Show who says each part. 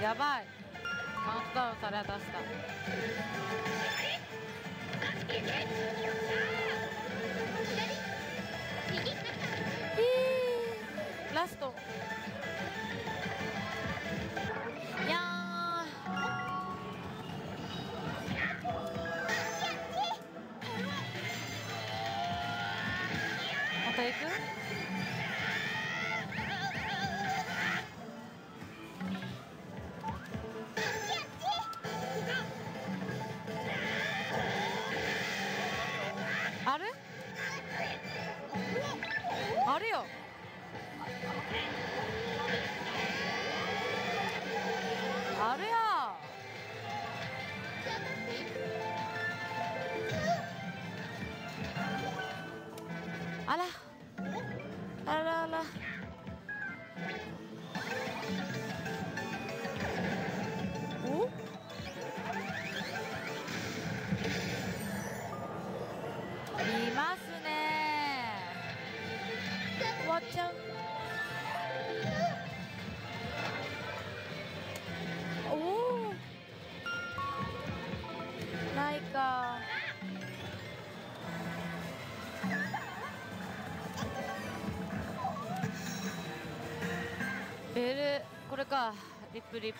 Speaker 1: やばい。カウントダウンされ出した。えー。ラスト。いやまた行く？あれよあれやあらあらあらこれか。リップリップ。